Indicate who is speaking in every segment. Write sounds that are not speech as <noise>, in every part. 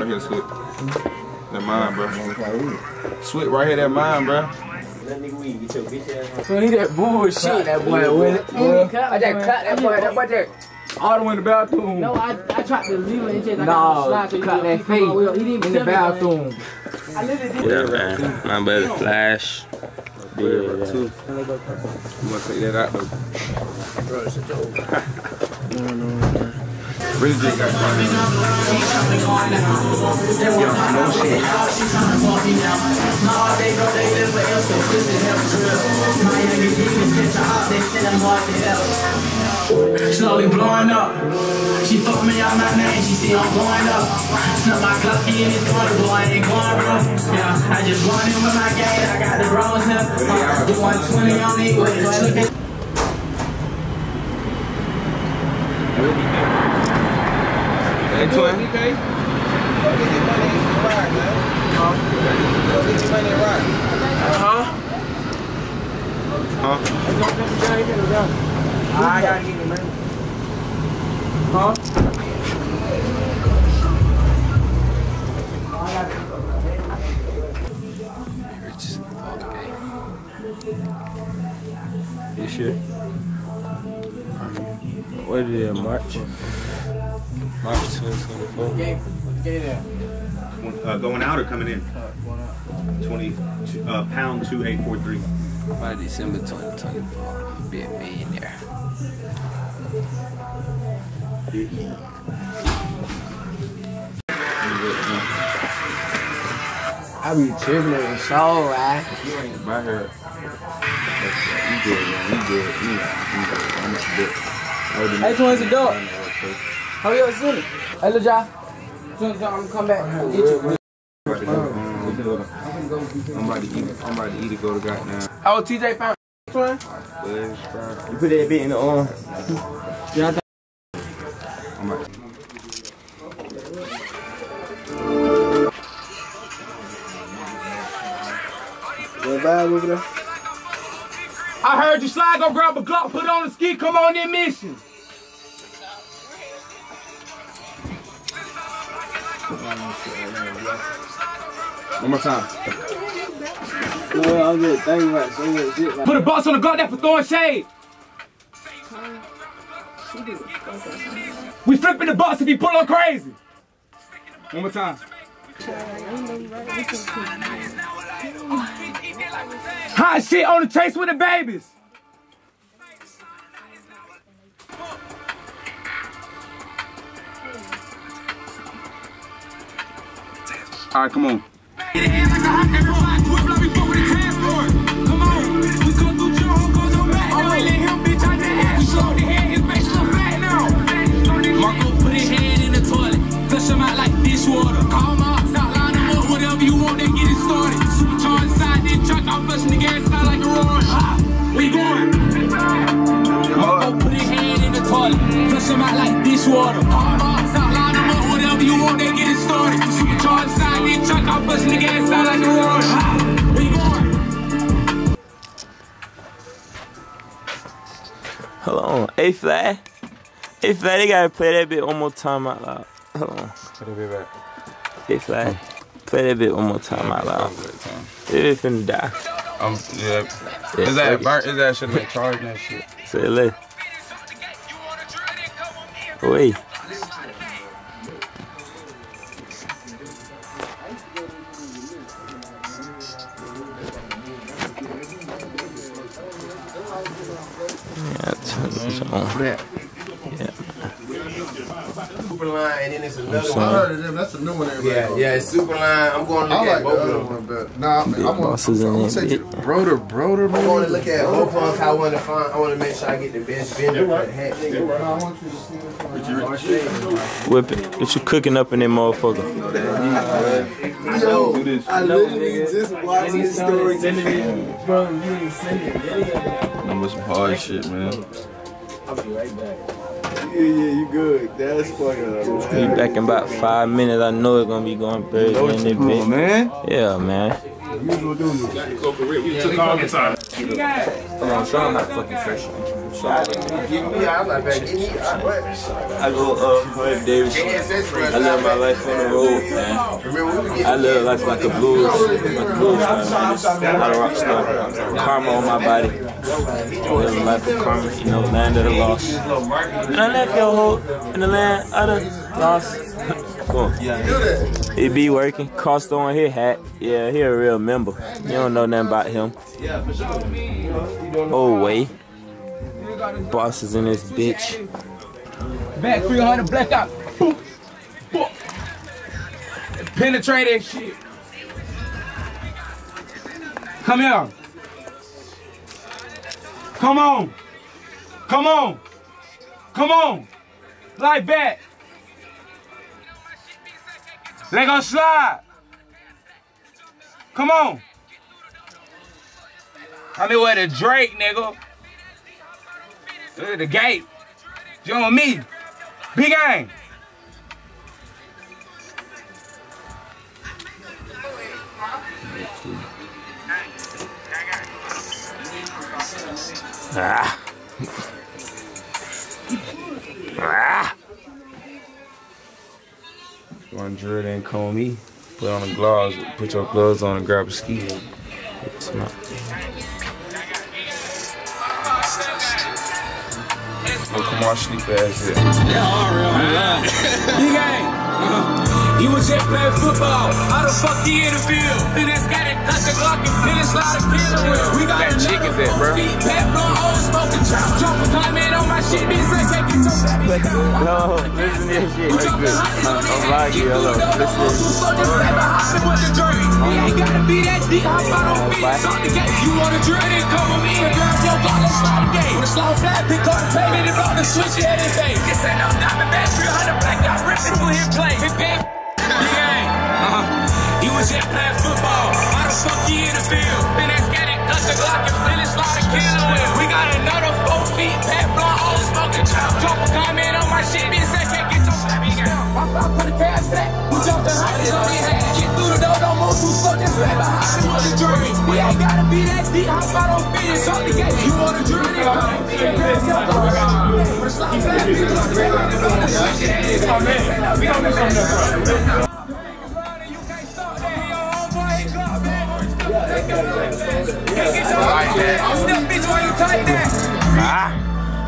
Speaker 1: Right here, Swift. That mine, bro. Swift right here, that mine, bro.
Speaker 2: So he that bullshit, that boy. When, I just cut that boy, that boy there.
Speaker 3: All the way in the bathroom.
Speaker 2: No, I, I tried to leave it in chest. I
Speaker 3: No,
Speaker 2: got slide so you
Speaker 3: cut that
Speaker 2: he come out with-
Speaker 3: face
Speaker 2: He didn't
Speaker 3: in the
Speaker 2: tell me that.
Speaker 3: bathroom.
Speaker 2: I literally did.
Speaker 4: Yeah, man. My brother Flash. Yeah, yeah.
Speaker 1: Two. You gonna take that out, though. <laughs> Really just got
Speaker 5: Slowly blowing up. She fuck me out my name, she see I'm blowing up. Snap my clock in his corner, boy, I ain't going real. Yeah, I just run in with my gang, I got the bros here. Uh, do 120 on me, with it, look at
Speaker 1: Hey, twin. Huh?
Speaker 3: I gotta get the money. Huh?
Speaker 4: You sure? Um, what is it, March? March 2024?
Speaker 6: Uh, going out or coming in? Going out. 20, uh, pound 2843.
Speaker 4: By December 2024, be a millionaire.
Speaker 2: I be tripping at the show, right?
Speaker 1: Right here. You good, man. You good. You know, you good. I'm not good.
Speaker 2: Hey, twins, a dog. How you seen it? Hey, Lil Ja. Twins, I'm gonna come back and get you.
Speaker 1: I'm about to eat. I'm about to eat it. Go to goddamn.
Speaker 2: Oh, TJ found twin.
Speaker 1: Bush.
Speaker 4: You put that bit in the arm.
Speaker 1: I'm about
Speaker 3: I heard you slide, go grab a Glock, put on the ski, come on in mission.
Speaker 1: One more time.
Speaker 2: Well, I'm just thinking about so much shit.
Speaker 3: Put a box on the Glock that for throwing shade. We flipping the box if he pull on crazy.
Speaker 1: One more time.
Speaker 3: Hot shit on the chase with the babies.
Speaker 1: All right, come on.
Speaker 5: Marco put his head in the toilet, out like dishwater. Call him up, whatever you want, then get it started. Supercharged side, then truck, I'm flushing the gas out like a we going. Marco put his head in the toilet, out like dishwater. Call him up, whatever you want, get it started. I'm flushing the gas out like a roaring. Ah, we going.
Speaker 4: Hold on. Hey, Fly. Hey, Fly, they gotta play that bit one more time out loud. Hold on.
Speaker 1: Put it back.
Speaker 4: Hey, Fly. Play that bit one more time out loud. They finna die.
Speaker 1: Um, yeah.
Speaker 4: Yeah,
Speaker 1: Is that burnt? Is that should have been charged that shit?
Speaker 4: Say it later. Wait. Turn this on.
Speaker 7: Super line, and then it's another
Speaker 4: sorry.
Speaker 7: one.
Speaker 8: I heard of them. That's a new one. Everybody
Speaker 7: Yeah, yeah, it's super line. I'm going to
Speaker 8: I
Speaker 7: look
Speaker 8: like
Speaker 7: at
Speaker 8: the
Speaker 7: both of them.
Speaker 8: one, but nah, I'm, I'm, gonna-
Speaker 4: bosses in
Speaker 8: I'm gonna
Speaker 4: it.
Speaker 8: take it. Broder, Broder,
Speaker 7: I'm going to look at both of them. 'cause I want to find. I want to make sure I get the best vendor for the hat. nigga.
Speaker 8: I want you to see this one.
Speaker 4: Whip it. What you cooking up in that motherfucker?
Speaker 7: I know.
Speaker 8: I literally just watched this story.
Speaker 2: Bro, you ain't send it.
Speaker 1: That was some hard shit, man.
Speaker 8: Yeah, yeah, you good. That's fucking.
Speaker 4: Be back in about five minutes. I know it's gonna be going Thursday in this
Speaker 1: Come on,
Speaker 4: bitch.
Speaker 1: man.
Speaker 4: Yeah, man.
Speaker 1: Come on, son, I'm not fucking fresh.
Speaker 7: Give me, I'm like, man, give me, I.
Speaker 4: Go uh Harley Davidson. I live my life on the road, man.
Speaker 7: Remember, we were getting
Speaker 4: I live life like a blues, like a blues man. Not a rock star. Karma on my body. I live a life of karma, you know, land of the lost. And I left your hope in the land of the lost. Come on. He be working. Cost on his hat. Yeah, he a real member. You don't know nothing about him. Oh, way. Boss is in this bitch.
Speaker 3: Back 300 blackout. Penetrate that shit. Come here. Come on. Come on. Come on. Like that. Let go slide. Come on. I mean, where the Drake, nigga. At the gate. Join me. Big game.
Speaker 4: Ah. ah. One drill didn't call me. Put on the gloves. Put your gloves on and grab a ski. It's not. Oh, come on, sleep ass here.
Speaker 5: Big game. Uh-huh. He was just playing football. How the fuck he in the field? And that's got it, touch the Glock and finish slide a killer with. We got
Speaker 3: That chicken's at, bro.
Speaker 5: Feet, pat, blow, old smoking trap. Jump a comment on my shit, bitch. Say, take it so
Speaker 4: No, listen to this shit. That's good. I'm, I'm lying to you. Hello. Listen to this.
Speaker 5: We ain't gotta be that deep, hop out on me. Start the game. You wanna drill, then come with me and grab your Glock, let's slide the game. When the slow flat, pick up the pavement block the switch, yeah, this ain't. This ain't no diamond back, 300 black, got ripping through his play. Bang. Big gang. Uh-huh. He was just playing football. How the fuck he in the field? Then that's got it, touch the Glock and finish, slide a killer. We got another four feet, pat, blow, all smoking chop. Drop a comment on my shit, bitch, say, can't get your big gang. Pop out, put the cash back. We jumped the hundreds on your head. Get through the door, don't move too slow, just lay behind with the dream. We ain't gotta be that deep, hop out on finish, talk the game. You wanna it, come with me and grab your When the slide flat, pick up the pavement and block the switch, yeah, this ain't. We don't do something, bro.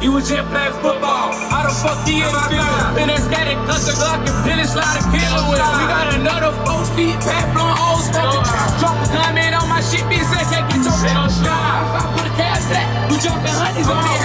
Speaker 5: He was just playing football. How the fuck he in the field? And that's got cut the Glock and pin it, slide a killer with. We got another four feet, pat blowing old smoking. Drop a comment on my shit, bitch, say, can't get your on shot. I put a cash back. We jumping hundreds on hat.